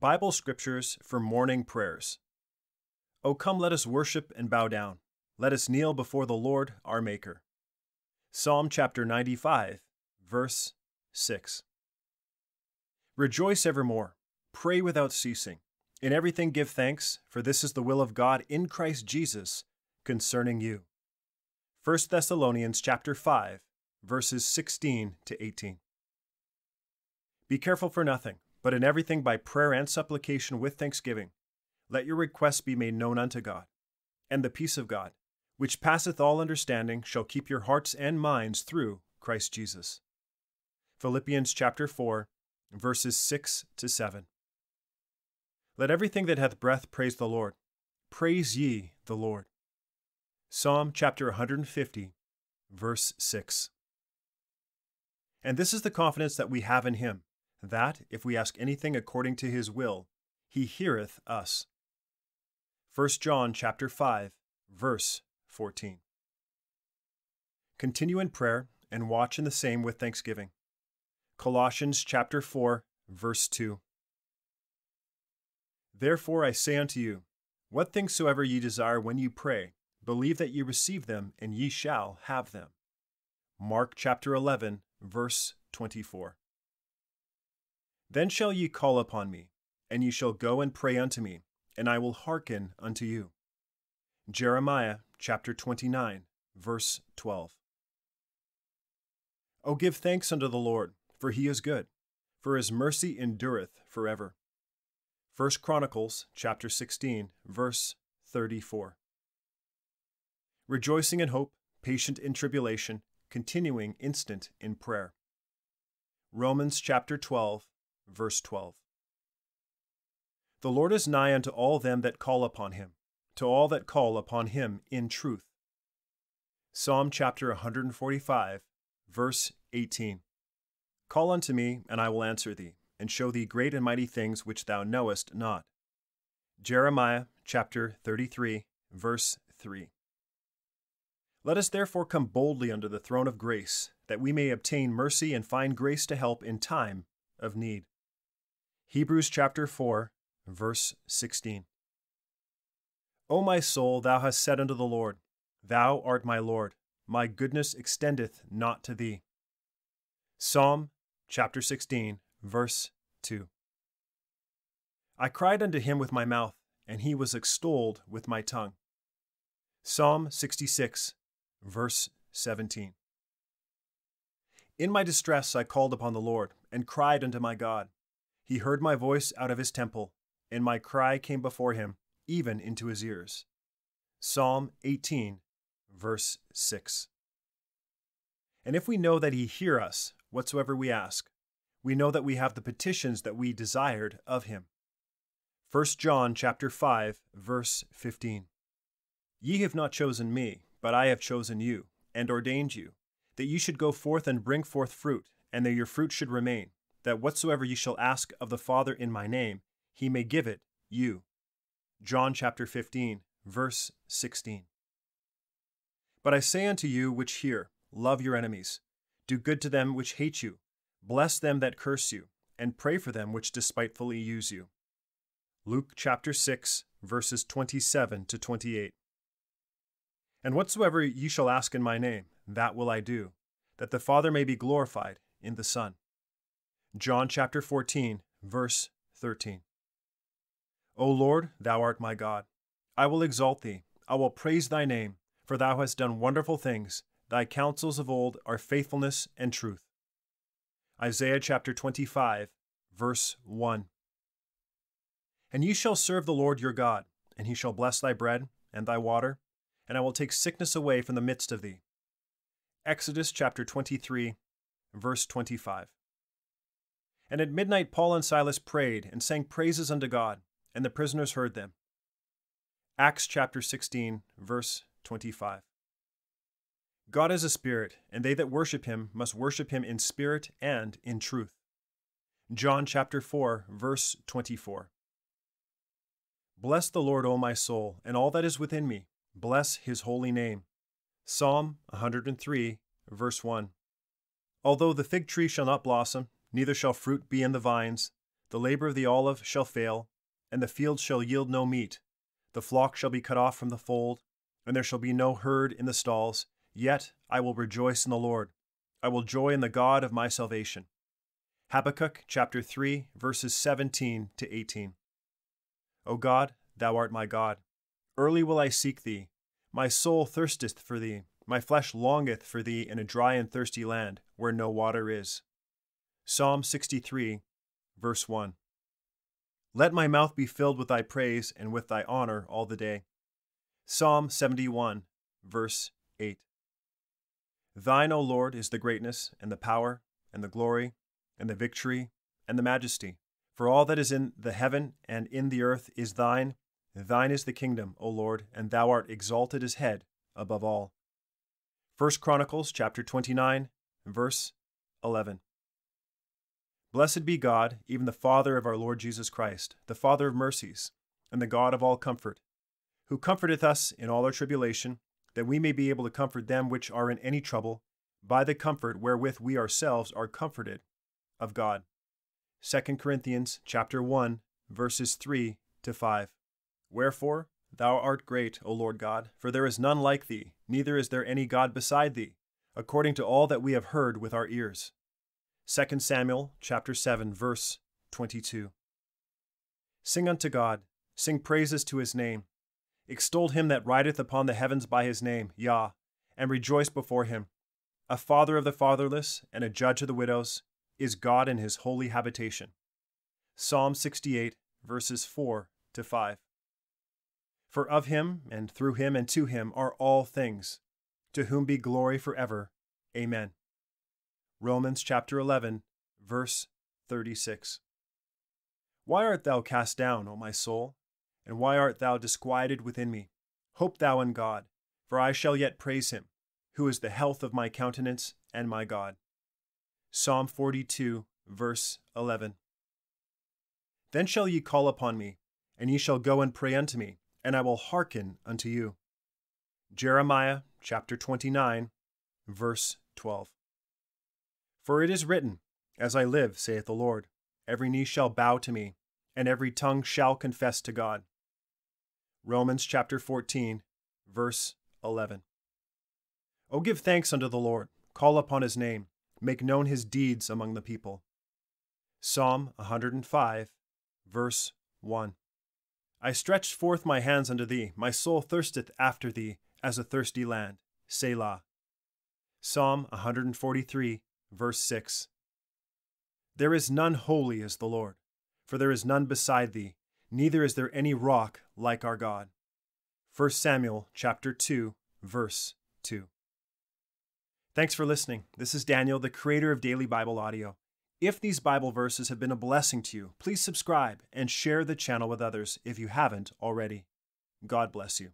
Bible Scriptures for Morning Prayers. O come, let us worship and bow down. Let us kneel before the Lord our Maker. Psalm chapter 95, verse 6. Rejoice evermore, pray without ceasing. In everything give thanks, for this is the will of God in Christ Jesus concerning you. 1 Thessalonians chapter 5, verses 16 to 18. Be careful for nothing, but in everything by prayer and supplication with thanksgiving, let your requests be made known unto God. And the peace of God, which passeth all understanding, shall keep your hearts and minds through Christ Jesus. Philippians chapter 4, verses 6 to 7. Let everything that hath breath praise the Lord. Praise ye the Lord. Psalm chapter 150, verse 6. And this is the confidence that we have in him, that, if we ask anything according to his will, he heareth us. 1 John chapter 5, verse 14. Continue in prayer and watch in the same with thanksgiving. Colossians chapter 4, verse 2. Therefore I say unto you, what things soever ye desire when you pray, believe that ye receive them, and ye shall have them. Mark chapter 11, verse 24. Then shall ye call upon me, and ye shall go and pray unto me, and I will hearken unto you. Jeremiah chapter 29, verse 12. O give thanks unto the Lord, for he is good, for his mercy endureth forever. 1 Chronicles chapter 16, verse 34. Rejoicing in hope, patient in tribulation, continuing instant in prayer. Romans chapter 12, verse 12. The Lord is nigh unto all them that call upon him, to all that call upon him in truth. Psalm chapter 145, verse 18. Call unto me, and I will answer thee, and show thee great and mighty things which thou knowest not. Jeremiah chapter 33, verse 3. Let us therefore come boldly under the throne of grace, that we may obtain mercy and find grace to help in time of need. Hebrews chapter 4, verse 16. O my soul, thou hast said unto the Lord, Thou art my Lord, my goodness extendeth not to thee. Psalm chapter 16, verse 2. I cried unto him with my mouth, and he was extolled with my tongue. Psalm 66, verse 17. In my distress I called upon the Lord, and cried unto my God. He heard my voice out of his temple, and my cry came before him, even into his ears. Psalm 18, verse 6. And if we know that he hear us, whatsoever we ask, we know that we have the petitions that we desired of him. 1 John chapter 5, verse 15. Ye have not chosen me, but I have chosen you, and ordained you, that ye should go forth and bring forth fruit, and that your fruit should remain that whatsoever ye shall ask of the Father in my name, he may give it you. John chapter 15, verse 16. But I say unto you which hear, love your enemies, do good to them which hate you, bless them that curse you, and pray for them which despitefully use you. Luke chapter 6, verses 27 to 28. And whatsoever ye shall ask in my name, that will I do, that the Father may be glorified in the Son. John chapter 14, verse 13. O Lord, thou art my God. I will exalt thee, I will praise thy name, for thou hast done wonderful things. Thy counsels of old are faithfulness and truth. Isaiah chapter 25, verse 1. And ye shall serve the Lord your God, and he shall bless thy bread and thy water, and I will take sickness away from the midst of thee. Exodus chapter 23, verse 25. And at midnight Paul and Silas prayed and sang praises unto God, and the prisoners heard them. Acts chapter 16, verse 25. God is a spirit, and they that worship him must worship him in spirit and in truth. John chapter 4, verse 24. Bless the Lord, O my soul, and all that is within me. Bless his holy name. Psalm 103, verse 1. Although the fig tree shall not blossom, neither shall fruit be in the vines. The labor of the olive shall fail, and the field shall yield no meat. The flock shall be cut off from the fold, and there shall be no herd in the stalls. Yet I will rejoice in the Lord. I will joy in the God of my salvation. Habakkuk chapter 3, verses 17 to 18. O God, thou art my God. Early will I seek thee. My soul thirsteth for thee. My flesh longeth for thee in a dry and thirsty land, where no water is. Psalm 63, verse 1. Let my mouth be filled with thy praise and with thy honor all the day. Psalm 71, verse 8. Thine, O Lord, is the greatness, and the power, and the glory, and the victory, and the majesty. For all that is in the heaven and in the earth is thine. Thine is the kingdom, O Lord, and thou art exalted as head above all. 1 Chronicles chapter 29, verse 11. Blessed be God, even the Father of our Lord Jesus Christ, the Father of mercies, and the God of all comfort, who comforteth us in all our tribulation, that we may be able to comfort them which are in any trouble, by the comfort wherewith we ourselves are comforted of God. 2 Corinthians chapter 1, verses 3 to 5. Wherefore, thou art great, O Lord God, for there is none like thee, neither is there any God beside thee, according to all that we have heard with our ears. 2 Samuel chapter 7 verse 22. Sing unto God, sing praises to his name. Extol him that rideth upon the heavens by his name, JAH, and rejoice before him. A father of the fatherless and a judge of the widows is God in his holy habitation. Psalm 68 verses 4 to 5. For of him and through him and to him are all things, to whom be glory forever. Amen. Romans chapter 11, verse 36. Why art thou cast down, O my soul? And why art thou disquieted within me? Hope thou in God, for I shall yet praise him, who is the health of my countenance and my God. Psalm 42, verse 11. Then shall ye call upon me, and ye shall go and pray unto me, and I will hearken unto you. Jeremiah chapter 29, verse 12. For it is written, As I live, saith the Lord, every knee shall bow to me, and every tongue shall confess to God. Romans chapter 14, verse 11. O give thanks unto the Lord, call upon his name, make known his deeds among the people. Psalm 105, verse 1. I stretched forth my hands unto thee, my soul thirsteth after thee, as a thirsty land. Selah. Psalm 143, verse 6. There is none holy as the Lord, for there is none beside thee, neither is there any rock like our God. 1 Samuel chapter 2, verse 2. Thanks for listening. This is Daniel, the creator of Daily Bible Audio. If these Bible verses have been a blessing to you, please subscribe and share the channel with others if you haven't already. God bless you.